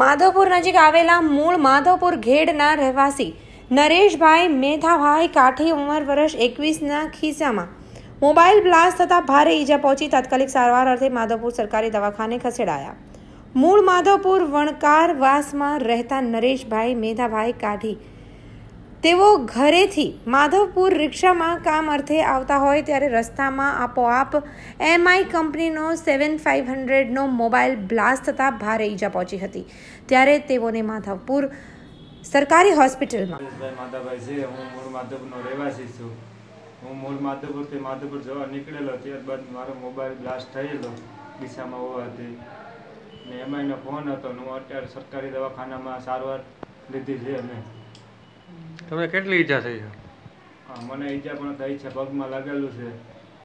માધવપુર નજીક આવેલા મૂળ માધવપુર ઘેડના રહેવાસી નરેશભાઈ મેધાભાઈ કાઠી ઉંમર વર્ષ એકવીસના ખિસ્સામાં. મોબાઈલ બ્લાસ્ટ થતાં ભારે ઈજા પહોંચી તાત્કાલિક સારવાર અર્થે માધવપુર સરકારી દવાખાને ખસેડાયા. મૂળ માધવપુર વણકારવાસમાં રહેતા નરેશભાઈ મેધાભાઈ કાઠી તેઓ ઘરેથી માધવપુર રિક્ષામાં કામ અર્થે આવતા હોય ત્યારે રસ્તામાં આપોઆપ એમઆઈ કંપનીનો સેવન ફાઇવ હંડ્રેડનો મોબાઈલ બ્લાસ્ટ થતાં ભારે ઈજા પહોંચી હતી. ત્યારે તેઓને માધવપુર સરકારી હોસ્પિટલમાં છે, હું મૂળ માધવપુરનો રહેવાસી છું. હું મૂળ માધવપુરથી માધવપુર જવા નીકળેલો, ત્યારબાદ મારો મોબાઈલ બ્લાસ્ટ થયેલો દિશામાં હોવાથી ને એમાં ફોન હતો, ને હું અત્યારે સરકારી દવાખાનામાં સારવાર લીધી છે અમે તમને કેટલી ઈજા થઈ છે? મને ઈજા પણ થઈ છે. પગમાં લાગેલું છે.